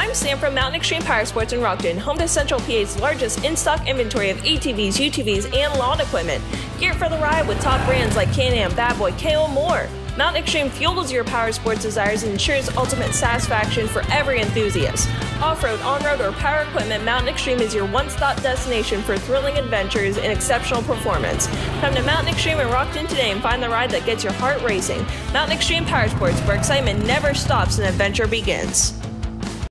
I'm Sam from Mountain Extreme Power Sports in Rockton, home to Central PA's largest in stock inventory of ATVs, UTVs, and lawn equipment. Gear for the ride with top brands like Can Am, Bad Boy, KO, more. Mountain Extreme fuels your power sports desires and ensures ultimate satisfaction for every enthusiast. Off road, on road, or power equipment, Mountain Extreme is your one stop destination for thrilling adventures and exceptional performance. Come to Mountain Extreme in Rockton today and find the ride that gets your heart racing. Mountain Extreme Power Sports, where excitement never stops and adventure begins.